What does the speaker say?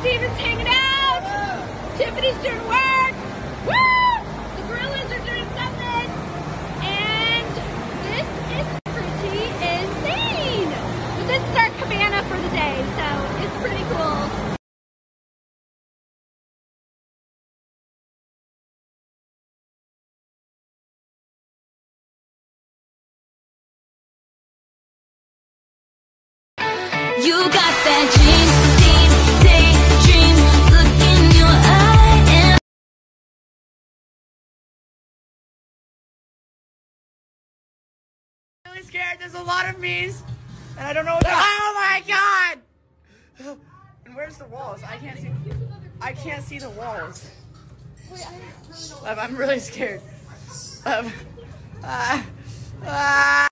Steven's hanging out. Tiffany's doing work. Woo! The gorillas are doing something. And this is pretty insane. But this is our cabana for the day, so it's pretty cool. You got that G scared. There's a lot of me's, and I don't know what. The- oh my god! And where's the walls? I can't see. I can't see the walls. I'm really scared. Um, ah, ah.